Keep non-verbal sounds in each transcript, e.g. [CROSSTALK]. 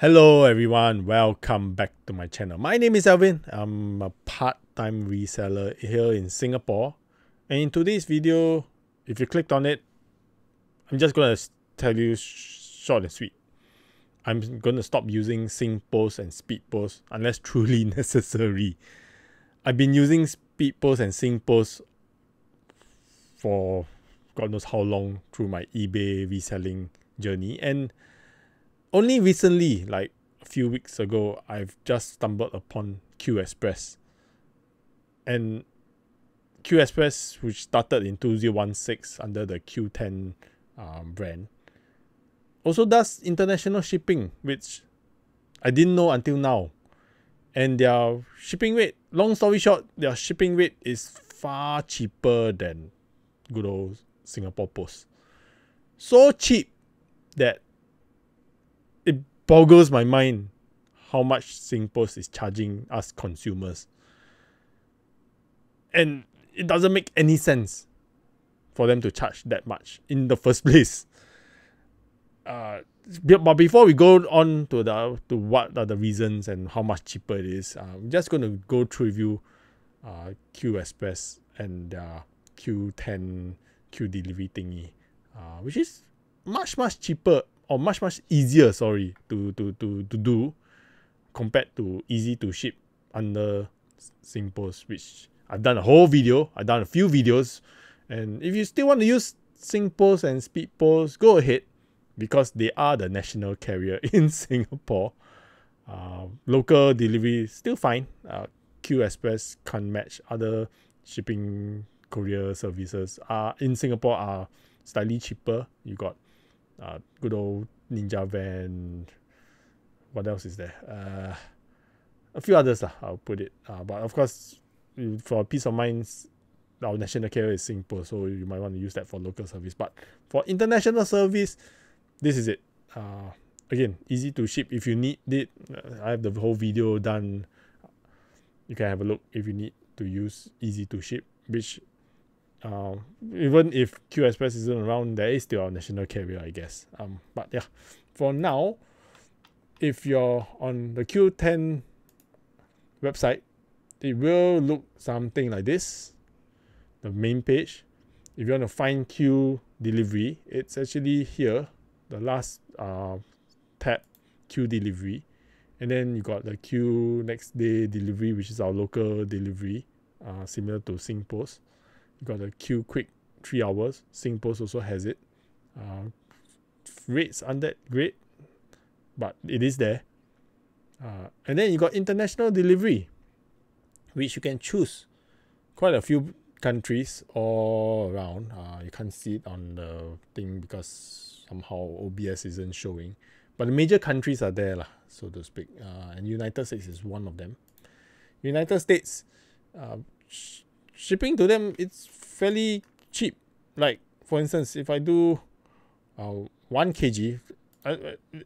Hello everyone, welcome back to my channel. My name is Alvin. I'm a part-time reseller here in Singapore. And in today's video, if you clicked on it, I'm just going to tell you short and sweet. I'm going to stop using SingPost and SpeedPost unless [LAUGHS] truly necessary. I've been using SpeedPost and SingPost for God knows how long through my eBay reselling journey and only recently, like a few weeks ago, I've just stumbled upon Qxpress. And Qxpress, which started in 2016 under the Qoo10 um, brand, also does international shipping, which I didn't know until now. And their shipping rate, long story short, their shipping rate is far cheaper than good old Singapore Post. So cheap that boggles my mind how much SingPost is charging us consumers. And it doesn't make any sense for them to charge that much in the first [LAUGHS] place. Uh, but before we go on to the to what are the reasons and how much cheaper it is, uh, I'm just going to go through review uh, Qxpress and their Qoo10 Q delivery thingy, uh, which is much much cheaper or much much easier sorry to to to to do compared to ezy2ship under SingPost which I've done a whole video I've done a few videos. And if you still want to use SingPost and SpeedPost go ahead because they are the national carrier [LAUGHS] in Singapore. Uh, local delivery still fine. Uh, Qxpress can't match other shipping courier services. Uh, in Singapore are slightly cheaper. You got uh, good old Ninja Van. What else is there? Uh, a few others, lah, I'll put it. Uh, but of course, for peace of mind, our national carrier is SingPost, so you might want to use that for local service. But for international service, this is it. Uh, again, ezy2ship if you need it. Uh, I have the whole video done. You can have a look if you need to use ezy2ship, which uh, even if Qxpress isn't around, there is still our national carrier, I guess. Um, but yeah, for now, if you're on the Qoo10 website, it will look something like this. The main page. If you want to find Q delivery, it's actually here, the last uh, tab, Q delivery. And then you got the Q next day delivery, which is our local delivery, uh, similar to SingPost got the Q Quick three hours. SingPost also has it. Uh, rates aren't that great, but it is there. Uh, and then you got international delivery, which you can choose. Quite a few countries all around. Uh, you can't see it on the thing because somehow OBS isn't showing. But the major countries are there, lah, so to speak. Uh, and United States is one of them. United States, uh, shipping to them it's fairly cheap. Like for instance, if I do uh, one kg, uh,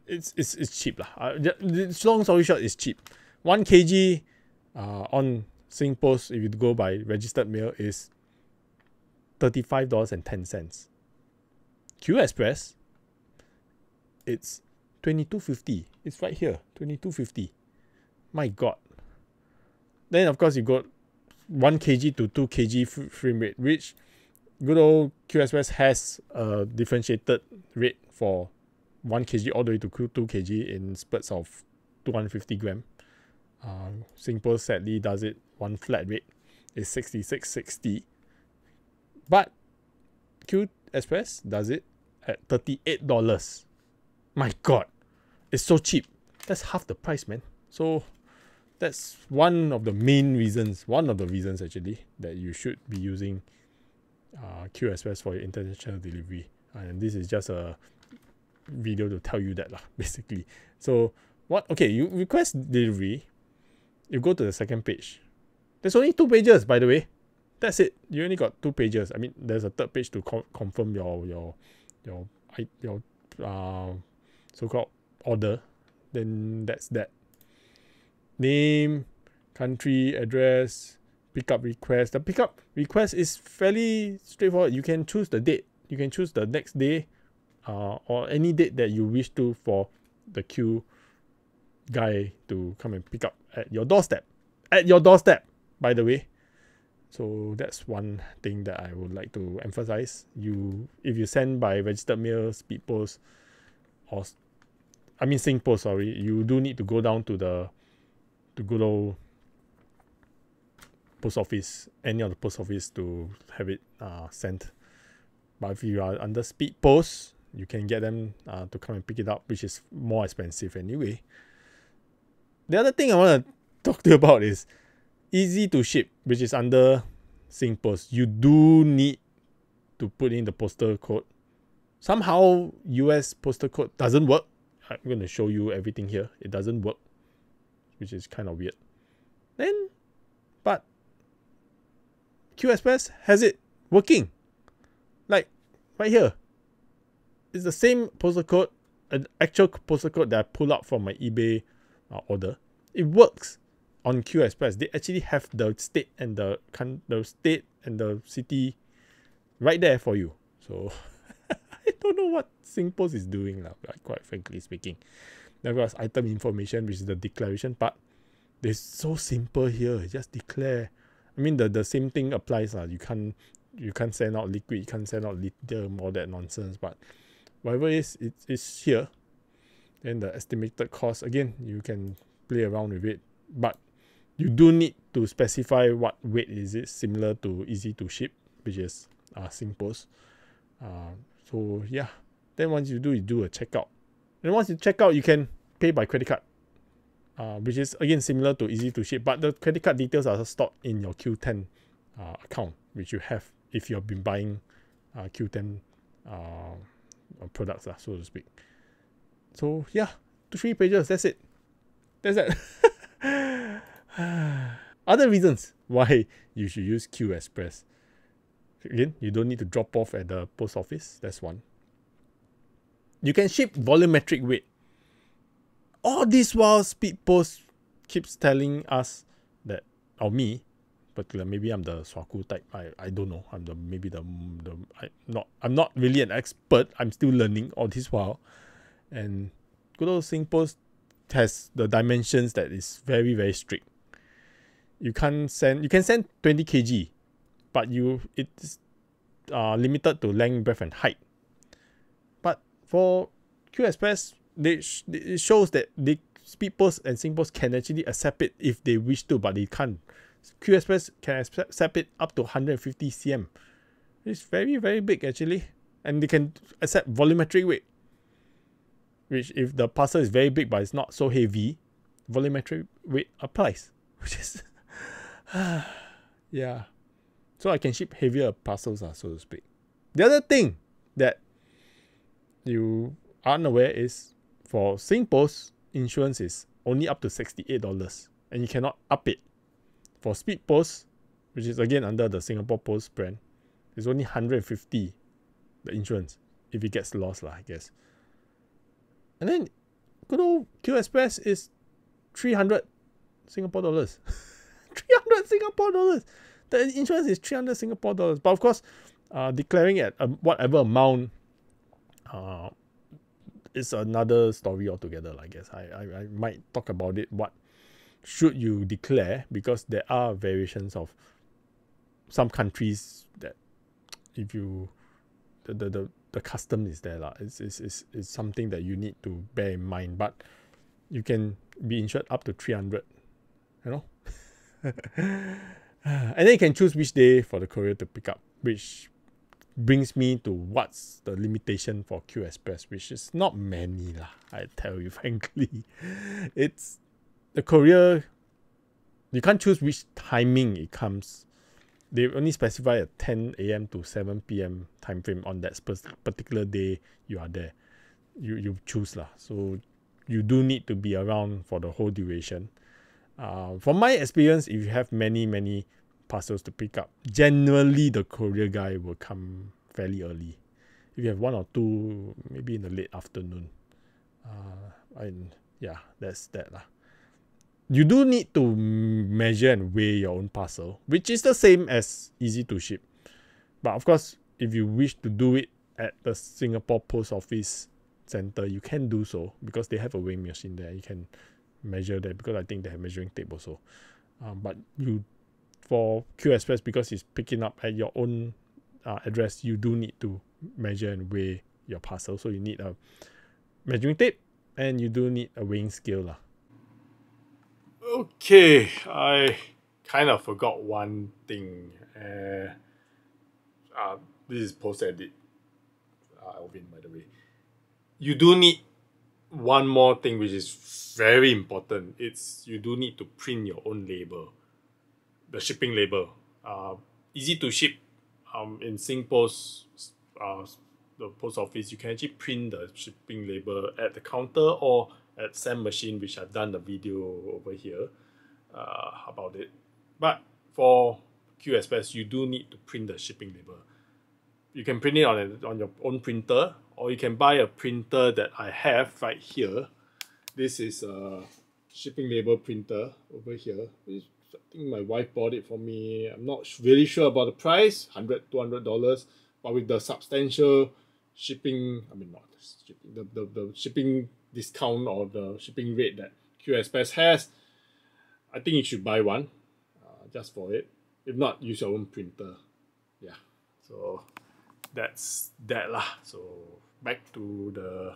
it's it's it's cheap lah. Uh, long story short, it's cheap. One kg uh, on SingPost, if you go by registered mail, is thirty five dollars and ten cents. Qxpress, it's twenty two fifty. It's right here, twenty two fifty. My God. Then of course you got 1 kg to 2 kg frame rate, which good old Qxpress has a differentiated rate for 1 kg all the way to 2 kg in spurts of 250 gram. Uh, SingPost sadly does it one flat rate is 66.60. But Q Express does it at $38. My god, it's so cheap. That's half the price, man. So that's one of the main reasons, one of the reasons actually, that you should be using uh, Q for your international delivery. And this is just a video to tell you that, lah, [LAUGHS] basically. So, what, okay, you request delivery, you go to the second page. There's only two pages, by the way. That's it. You only got two pages. I mean, there's a third page to co confirm your your your your uh, so-called order. Then that's that name, country, address, pickup request. The pickup request is fairly straightforward. You can choose the date. You can choose the next day uh, or any date that you wish to for the Q guy to come and pick up at your doorstep. At your doorstep, by the way. So that's one thing that I would like to emphasize. You, if you send by registered mail, speed post, or I mean SingPost, sorry, you do need to go down to the to good old post office, any of the post office to have it uh, sent. But if you are under speed post, you can get them uh, to come and pick it up, which is more expensive anyway. The other thing I want to [LAUGHS] talk to you about is ezy2ship, which is under SingPost. You do need to put in the postal code. Somehow US postal code doesn't work. I'm going to show you everything here. It doesn't work, which is kind of weird. Then, but Qxpress has it working. Like right here. It's the same postal code, an actual postal code that I pull out from my eBay uh, order. It works on Qxpress. They actually have the state and the the state and the city right there for you. So [LAUGHS] I don't know what SingPost is doing now, quite frankly speaking. There was item information, which is the declaration part. It's so simple here. Just declare. I mean, the, the same thing applies. Uh. You can't you can't send out liquid, you can't send out lithium, all that nonsense. But whatever it is, it, it's here. Then the estimated cost, again, you can play around with it. But you do need to specify what weight is it similar to ezy2ship, which is uh, SingPost. Uh, so yeah, then once you do, you do a checkout. And once you check out, you can pay by credit card, uh, which is again similar to ezy2ship, but the credit card details are stored in your Qoo10 uh, account, which you have if you've been buying uh, Qoo10 uh, products, uh, so to speak. So yeah, two three pages. That's it. That's it. [LAUGHS] Other reasons why you should use Qxpress. Again, you don't need to drop off at the post office. That's one. You can ship volumetric weight. All this while Speed Post keeps telling us that, or me, particular, maybe I'm the swaku type. I, I don't know. I'm the maybe the the I not I'm not really an expert. I'm still learning all this while, and good old SingPost has the dimensions that is very very strict. You can't send. You can send 20 kg, but you it's uh, limited to length, breadth, and height. For Qxpress, they sh- it shows that the Speed Post and SingPost can actually accept it if they wish to, but they can't. Qxpress can accept it up to 150 cm. It's very very big actually, and they can accept volumetric weight. Which if the parcel is very big but it's not so heavy, volumetric weight applies, [LAUGHS] which is [SIGHS] yeah. So I can ship heavier parcels, uh, so to speak. The other thing that you aren't aware is for SingPost, insurance is only up to $68 and you cannot up it. For SpeedPost, which is again under the Singapore Post brand, it's only 150 the insurance if it gets lost, lah, I guess. And then good old Qxpress is 300 Singapore dollars. [LAUGHS] 300 Singapore dollars. The insurance is 300 Singapore dollars. But of course, uh, declaring at um, whatever amount uh, is another story altogether, I guess. I, I, I might talk about it. What should you declare? Because there are variations of some countries that if you the the, the, the custom is there. La. It's, it's, it's, it's something that you need to bear in mind. But you can be insured up to 300 you know [LAUGHS] and then you can choose which day for the courier to pick up, which brings me to what's the limitation for Qxpress, which is not many lah. I tell you [LAUGHS] frankly, it's the courier. You can't choose which timing it comes. They only specify a 10 a.m. to 7 p.m. time frame on that particular day you are there. You you choose lah. So you do need to be around for the whole duration. Uh, from my experience, if you have many, many parcels to pick up, generally the courier guy will come fairly early. If you have one or two, maybe in the late afternoon. Uh, and yeah, that's that lah. You do need to measure and weigh your own parcel, which is the same as ezy2ship. But of course, if you wish to do it at the Singapore Post Office Center, you can do so because they have a weighing machine there. You can measure that because I think they have measuring tape also. Um, but you for Qxpress because it's picking up at your own uh, address, you do need to measure and weigh your parcel. So you need a measuring tape and you do need a weighing scale. Lah. Okay, I kind of forgot one thing. Uh, uh, this is post edit. Uh, Alvin, by the way. You do need one more thing which is very important. It's you do need to print your own label, the shipping label. Uh, ezy2ship. Um, in SingPost, uh, the post office, you can actually print the shipping label at the counter or at SAM machine, which I've done the video over here uh, about it. But for Q you do need to print the shipping label. You can print it on, a, on your own printer or you can buy a printer that I have right here. This is a shipping label printer over here. I think my wife bought it for me. I'm not really sure about the price, 100 $200, but with the substantial shipping, I mean, not shipping, the, the, the shipping discount or the shipping rate that Qxpress has, I think you should buy one uh, just for it. If not, use your own printer. Yeah, so that's that lah. So back to the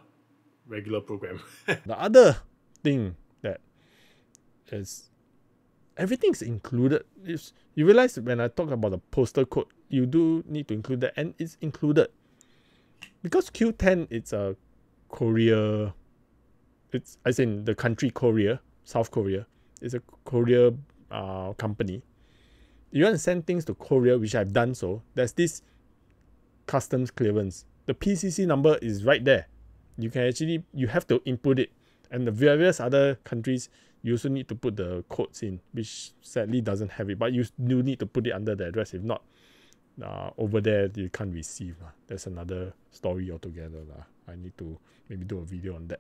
regular program. [LAUGHS] the other thing that is everything's included. Is you realize when I talk about the postal code, you do need to include that, and it's included because Qoo10 it's a Korea. It's as in the country Korea, South Korea. It's a Korea uh, company. You want to send things to Korea, which I've done so. There's this customs clearance the PCC number is right there. You can actually you have to input it, and the various other countries you also need to put the codes in, which sadly doesn't have it. But you do need to put it under the address. If not, uh, over there you can't receive. Uh. That's another story altogether. Uh. I need to maybe do a video on that.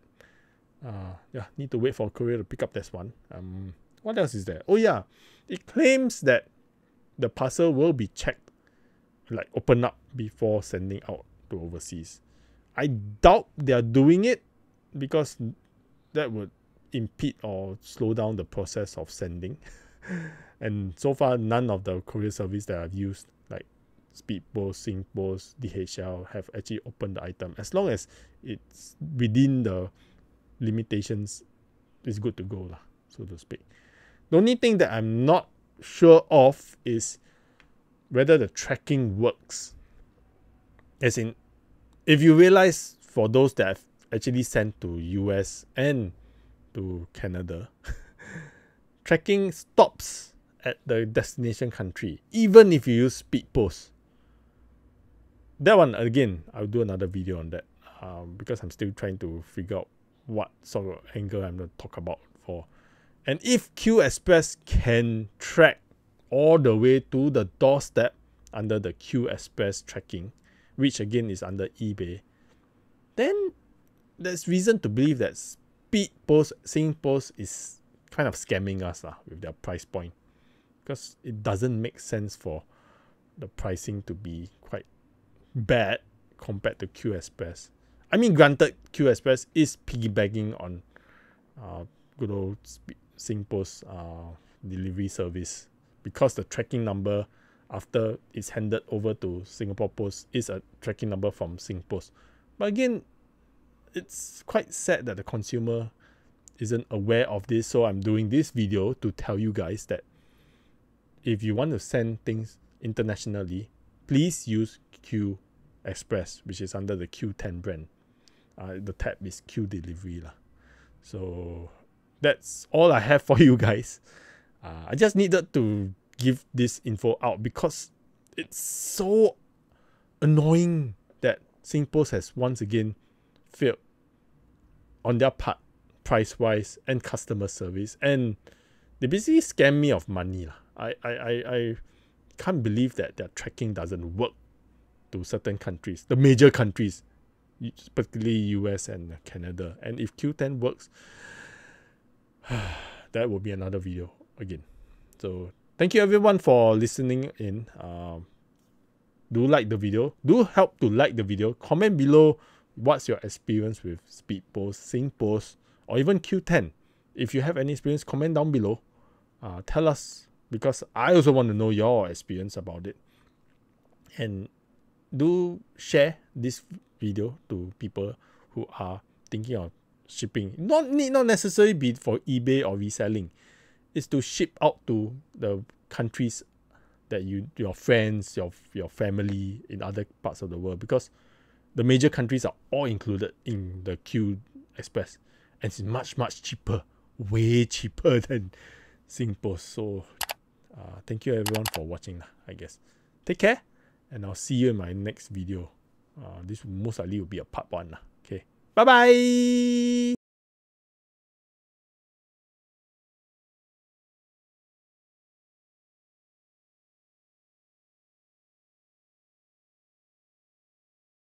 Uh, yeah, need to wait for Korea to pick up this one. Um, what else is there? Oh yeah, it claims that the parcel will be checked, like open up before sending out to overseas. I doubt they're doing it because that would impede or slow down the process of sending. [LAUGHS] and so far, none of the courier service that I've used, like Speedpost, SingPost, DHL, have actually opened the item. As long as it's within the limitations, it's good to go, lah, so to speak. The only thing that I'm not sure of is whether the tracking works as in if you realize for those that have actually sent to US and to Canada, [LAUGHS] tracking stops at the destination country, even if you use speed post. That one again, I'll do another video on that um, because I'm still trying to figure out what sort of angle I'm going to talk about for. And if Qxpress can track all the way to the doorstep under the Qxpress tracking, which again is under eBay, then there's reason to believe that Speed Post, SingPost is kind of scamming us lah, with their price point. Because it doesn't make sense for the pricing to be quite bad compared to Qxpress. I mean, granted, Qxpress is piggybacking on uh, good old SingPost uh, delivery service because the tracking number after it's handed over to Singapore Post is a tracking number from SingPost. But again, it's quite sad that the consumer isn't aware of this. So I'm doing this video to tell you guys that if you want to send things internationally, please use Q Express, which is under the Qoo10 brand. Uh, the tab is Q Delivery. Lah. So that's all I have [LAUGHS] for you guys. Uh, I just needed to give this info out because it's so annoying that SingPost has once again failed on their part, price wise and customer service, and they basically scam me of money. I, I, I, I can't believe that their tracking doesn't work to certain countries, the major countries, particularly US and Canada. And if Qoo10 works, [SIGHS] that will be another video again. So thank you everyone for listening in. Um, do like the video. Do help to like the video. Comment below what's your experience with Speed Post, Speedpost, SingPost, or even Qoo10. if you have any experience, comment down below. Uh, tell us because I also want to know your experience about it. And do share this video to people who are thinking of shipping. Not need not necessarily be for eBay or reselling. It's to ship out to the countries that you your friends, your your family in other parts of the world because the major countries are all included in the Q Express and it's much much cheaper, way cheaper [LAUGHS] than Singapore. So uh, thank you everyone for watching I guess. Take care and I'll see you in my next video. Uh, this most likely will be a part one. Okay. Bye bye.